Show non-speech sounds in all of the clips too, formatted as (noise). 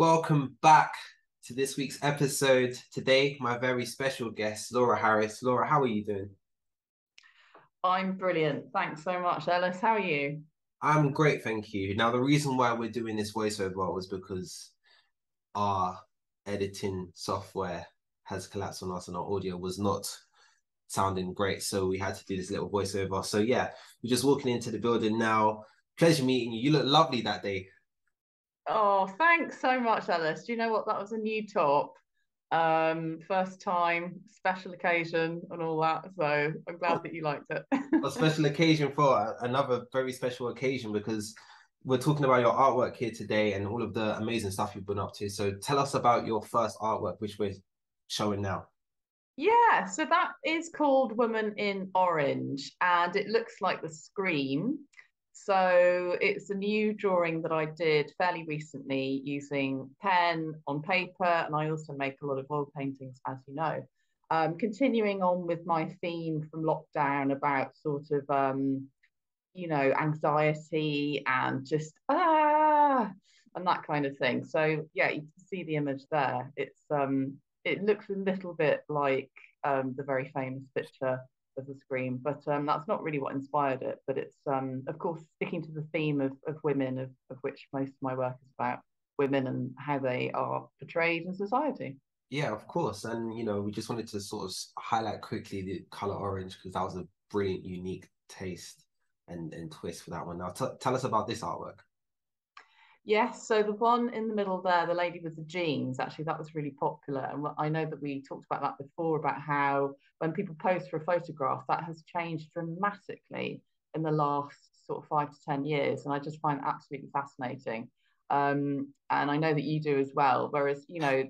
Welcome back to this week's episode. Today, my very special guest, Laura Harris. Laura, how are you doing? I'm brilliant. Thanks so much, Ellis. How are you? I'm great, thank you. Now, the reason why we're doing this voiceover was because our editing software has collapsed on us and our audio was not sounding great. So we had to do this little voiceover. So yeah, we're just walking into the building now. Pleasure meeting you. You look lovely that day. Oh, thanks so much, Ellis. Do you know what? That was a new top. Um, first time, special occasion, and all that. So I'm glad that you liked it. a special (laughs) occasion for another very special occasion because we're talking about your artwork here today and all of the amazing stuff you've been up to. So tell us about your first artwork, which we're showing now. Yeah, so that is called Woman in Orange, and it looks like the screen. So it's a new drawing that I did fairly recently using pen on paper, and I also make a lot of oil paintings, as you know. Um, continuing on with my theme from lockdown about sort of, um, you know, anxiety and just ah, and that kind of thing. So yeah, you can see the image there. It's um, it looks a little bit like um, the very famous picture of a Scream. But um, that's not really what inspired it. But it's, um, of course, sticking to the theme of, of women, of, of which most of my work is about women and how they are portrayed in society. Yeah, of course. And, you know, we just wanted to sort of highlight quickly the color orange because that was a brilliant, unique taste and, and twist for that one. Now, t- tell us about this artwork. Yes, so the one in the middle there, the lady with the jeans, actually, that was really popular. And I know that we talked about that before about how when people post for a photograph, that has changed dramatically in the last sort of five to 10 years. And I just find absolutely fascinating. Um, and I know that you do as well. Whereas, you know,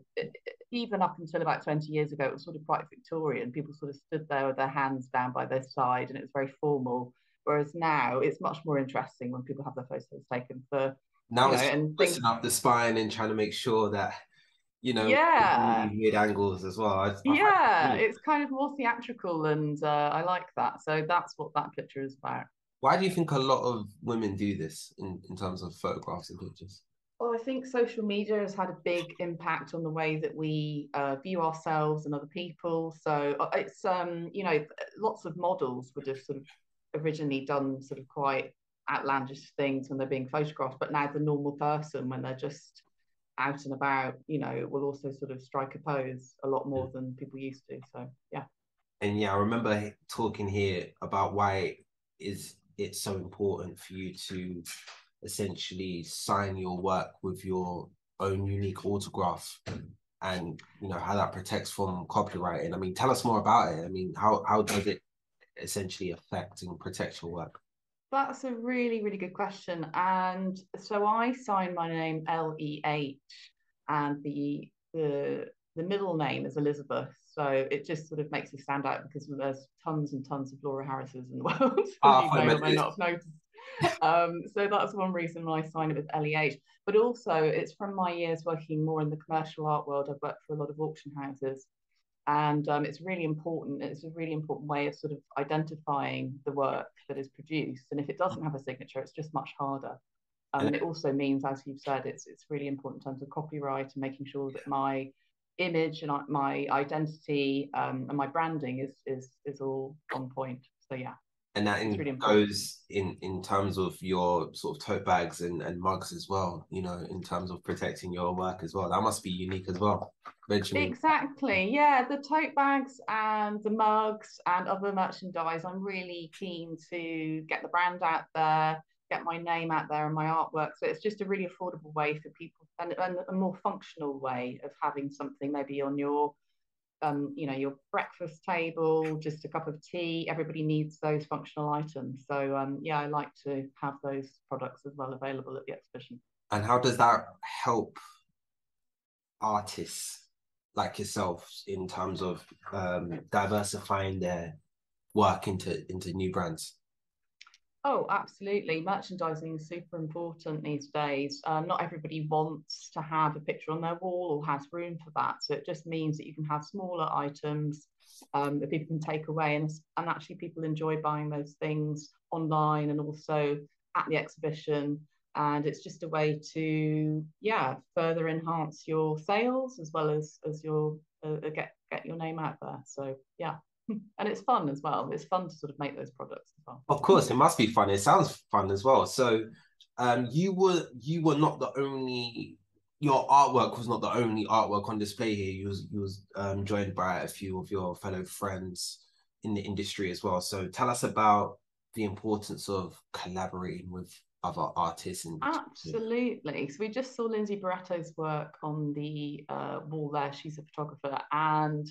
even up until about 20 years ago, it was sort of quite Victorian. People sort of stood there with their hands down by their side and it was very formal. Whereas now it's much more interesting when people have their photos taken for now it's know, twisting up the spine and trying to make sure that you know yeah weird angles as well. I, yeah, it's kind of more theatrical, and uh, I like that. So that's what that picture is about. Why do you think a lot of women do this in, in terms of photographs and pictures? Well, I think social media has had a big impact on the way that we uh, view ourselves and other people. So uh, it's um, you know, lots of models would have sort of originally done sort of quite outlandish things when they're being photographed, but now the normal person, when they're just out and about, you know, will also sort of strike a pose a lot more than people used to. So yeah. And yeah, I remember talking here about why is it so important for you to essentially sign your work with your own unique autograph and you know how that protects from copyrighting. I mean, tell us more about it. I mean, how how does it essentially affect and protect your work? That's a really, really good question. And so I signed my name L E H, and the the the middle name is Elizabeth. So it just sort of makes me stand out because there's tons and tons of Laura Harrises in the (laughs) world. Oh, you may or may not have noticed. um, so that's one reason why I signed it with LEH. But also, it's from my years working more in the commercial art world. I've worked for a lot of auction houses and um, it's really important it's a really important way of sort of identifying the work that is produced and if it doesn't have a signature it's just much harder. Um, and it also means as you've said it's it's really important in terms of copyright and making sure that my image and my identity um, and my branding is is is all on point. So yeah and that in, goes in in terms of your sort of tote bags and, and mugs as well you know in terms of protecting your work as well. That must be unique as well eventually. Exactly. Yeah the tote bags and the mugs and other merchandise i'm really keen to get the brand out there get my name out there and my artwork. So it's just a really affordable way for people and, and a more functional way of having something maybe on your um, you know, your breakfast table, just a cup of tea. Everybody needs those functional items. So um, yeah, I like to have those products as well available at the exhibition. And how does that help artists like yourself in terms of um, diversifying their work into into new brands? Oh, absolutely. Merchandising is super important these days. Um, not everybody wants to have a picture on their wall or has room for that. So it just means that you can have smaller items um, that people can take away. And, and actually, people enjoy buying those things online and also at the exhibition. And it's just a way to, yeah, further enhance your sales as well as as your uh, get get your name out there. So yeah (laughs) and it's fun as well. It's fun to sort of make those products as well. Of course, it must be fun. It sounds fun as well. So, um, you were you were not the only. Your artwork was not the only artwork on display here. You was you was um, joined by a few of your fellow friends in the industry as well. So, tell us about the importance of collaborating with other artists and absolutely so we just saw Lindsay Barretto's work on the uh, wall there she's a photographer and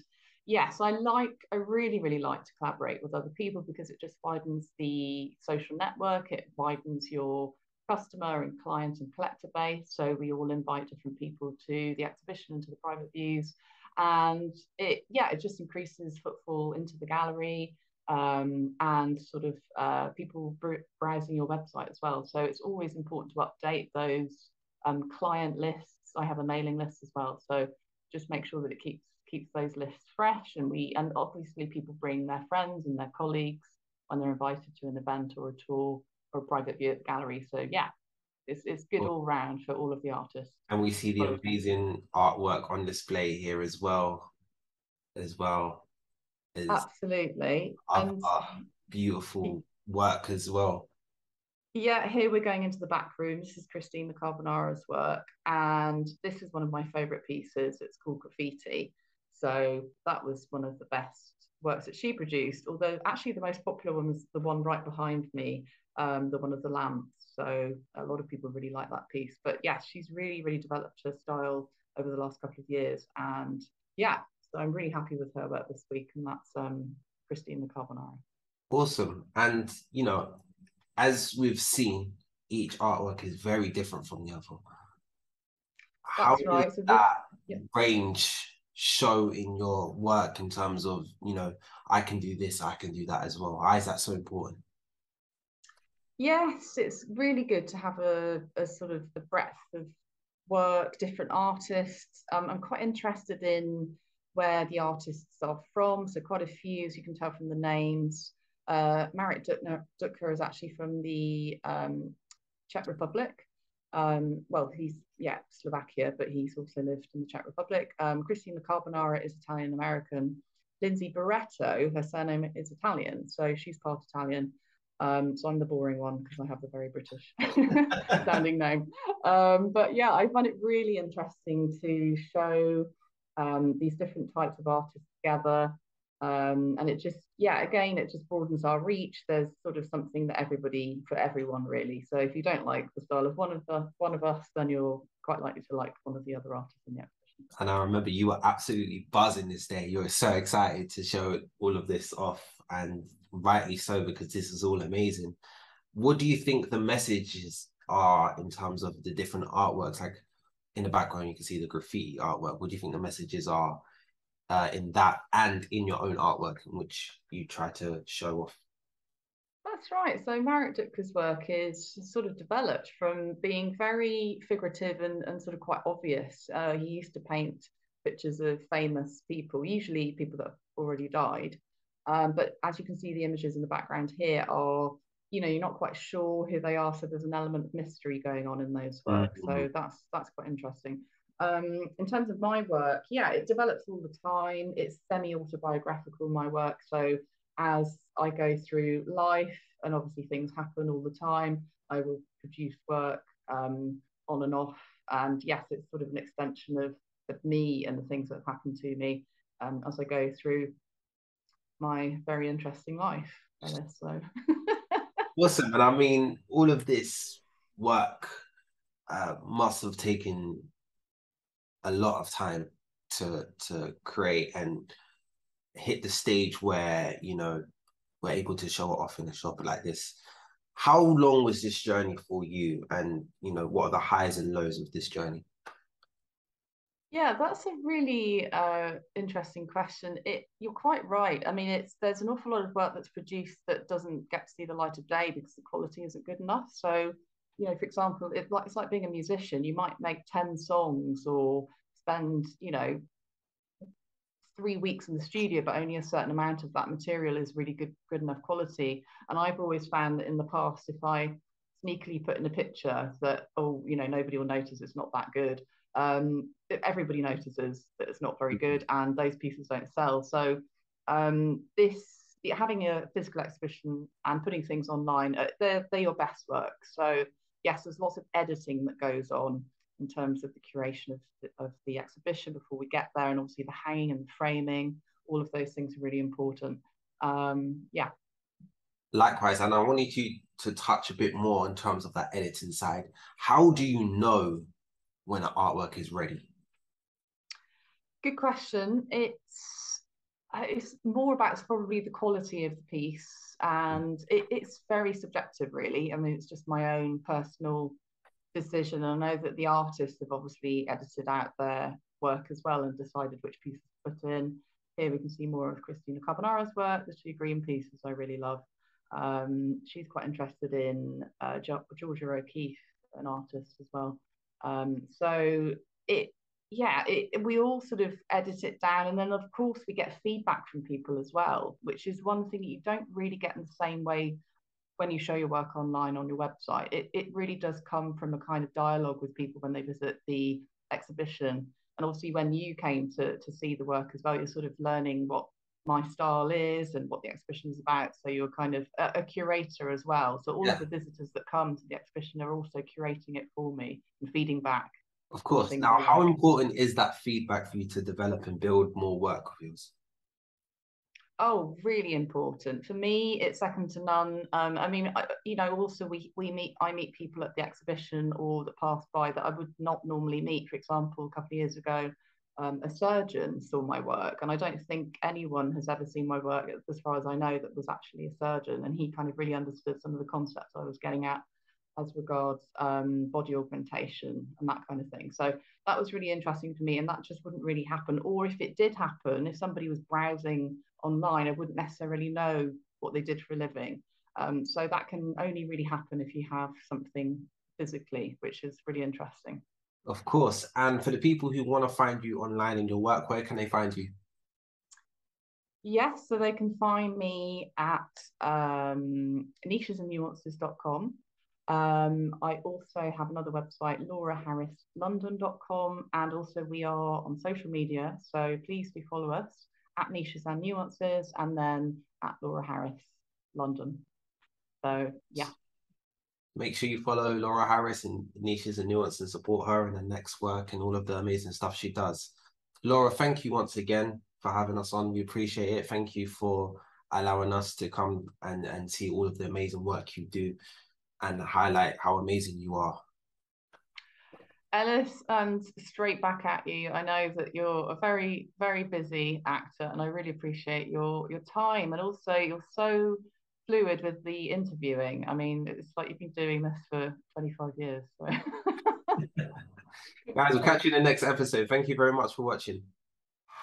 yes, I like, I really, really like to collaborate with other people because it just widens the social network, it widens your customer and client and collector base. So we all invite different people to the exhibition and to the private views. And it, yeah, it just increases footfall into the gallery um, and sort of uh, people browsing your website as well. So it's always important to update those um, client lists. I have a mailing list as well. So just make sure that it keeps keeps those lists fresh and we and obviously people bring their friends and their colleagues when they're invited to an event or a tour or a private view at the gallery. So yeah it's, it's good all round for all of the artists. And we see the amazing artwork on display here as well as well. As absolutely. and beautiful work as well. Yeah, here we're going into the back room. This is Christina Carbonara's work, and this is one of my favourite pieces. It's called Graffiti, so that was one of the best works that she produced. Although actually the most popular one was the one right behind me, um, the one of the lamps. So a lot of people really like that piece. But yes, she's really, really developed her style over the last couple of years. And yeah, so I'm really happy with her work this week. And that's um, Christine Carbonara. Awesome. And, you know, as we've seen, each artwork is very different from the other. How That's right. So that yeah. range show in your work in terms of you know i can do this i can do that as well. Why is that so important? Yes it's really good to have a, a sort of the breadth of work different artists. Um, i'm quite interested in where the artists are from so quite a few as you can tell from the names. Uh, Marek Dutker is actually from the um, Czech Republic um, well, he's yeah Slovakia, but he's also lived in the Czech Republic. Um, Christina Carbonara is Italian American. Lindsay Barretto, her surname is Italian, so she's part Italian. Um, so I'm the boring one because I have the very British (laughs) sounding name. Um, but yeah, I find it really interesting to show um, these different types of artists together um, and it just yeah again it just broadens our reach. There's sort of something that everybody for everyone really. So if you don't like the style of one of the one of us then you're quite likely to like one of the other artists in the exhibition. And i remember you were absolutely buzzing this day. You were so excited to show all of this off and rightly so because this is all amazing. What do you think the messages are in terms of the different artworks? Like in the background you can see the graffiti artwork. What do you think the messages are uh, in that and in your own artwork in which you try to show off. That's right. So Marek Dutker's work is sort of developed from being very figurative and, and sort of quite obvious. Uh, he used to paint pictures of famous people, usually people that have already died. Um, but as you can see, the images in the background here are, you know, you're not quite sure who they are. So there's an element of mystery going on in those works. Mm-hmm. So that's that's quite interesting. Um, in terms of my work, yeah, it develops all the time. It's semi autobiographical, my work. So as I go through life, and obviously things happen all the time, I will produce work um, on and off. And yes, it's sort of an extension of, of me and the things that have happened to me um, as I go through my very interesting life. So (laughs) awesome. And I mean, all of this work uh, must have taken a lot of time to to create and hit the stage where you know we're able to show it off in a shop like this. How long was this journey for you, and you know what are the highs and lows of this journey? Yeah, that's a really uh, interesting question. It, you're quite right. I mean, it's there's an awful lot of work that's produced that doesn't get to see the light of day because the quality isn't good enough. So, you know, for example, it, like, it's like being a musician. You might make ten songs or spend, you know, three weeks in the studio, but only a certain amount of that material is really good, good enough quality. And I've always found that in the past, if I sneakily put in a picture that, oh, you know, nobody will notice it's not that good, um, everybody notices that it's not very mm-hmm. good and those pieces don't sell. So um, this having a physical exhibition and putting things online, uh, they're, they're your best work. So yes, there's lots of editing that goes on in terms of the curation of the, of the exhibition before we get there, and obviously the hanging and the framing, all of those things are really important. Um, yeah. Likewise, and I wanted you to touch a bit more in terms of that editing side. How do you know when an artwork is ready? Good question. It's it's more about probably the quality of the piece, and it, it's very subjective, really. I mean, it's just my own personal decision. I know that the artists have obviously edited out their work as well and decided which pieces to put in. Here we can see more of Christina Carbonara's work, the two green pieces I really love. Um, she's quite interested in uh, Georgia O'Keeffe, an artist as well. Um, so it, yeah, it, we all sort of edit it down, and then of course we get feedback from people as well, which is one thing that you don't really get in the same way when you show your work online on your website. It it really does come from a kind of dialogue with people when they visit the exhibition, and obviously when you came to to see the work as well, you're sort of learning what my style is and what the exhibition is about. So you're kind of a, a curator as well. So all yeah. of the visitors that come to the exhibition are also curating it for me and feeding back. Of course. Now, how important is that feedback for you to develop and build more work of yours? Oh, really important for me. It's second to none. Um, I mean, I, you know, also we we meet. I meet people at the exhibition or that pass by that I would not normally meet. For example, a couple of years ago, um, a surgeon saw my work, and I don't think anyone has ever seen my work, as far as I know, that was actually a surgeon, and he kind of really understood some of the concepts I was getting at as regards um, body augmentation and that kind of thing. So that was really interesting for me, and that just wouldn't really happen. Or if it did happen, if somebody was browsing online, I wouldn't necessarily know what they did for a living. Um, so that can only really happen if you have something physically, which is really interesting. Of course. And for the people who want to find you online in your work, where can they find you? Yes, so they can find me at um, nichesandnuances.com. Um, I also have another website, lauraharrislondon.com, and also we are on social media. So please do follow us at Niches and Nuances and then at Laura Harris London. So yeah make sure you follow Laura Harris and Niches and Nuances and support her and her next work and all of the amazing stuff she does. Laura, thank you once again for having us on. We appreciate it. Thank you for allowing us to come and, and see all of the amazing work you do and highlight how amazing you are. Ellis, um, and straight back at you. I know that you're a very, very busy actor, and I really appreciate your your time. And also, you're so fluid with the interviewing. I mean, it's like you've been doing this for 25 years. So. (laughs) Guys, we'll catch you in the next episode. Thank you very much for watching.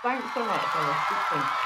Thanks so much, Alice.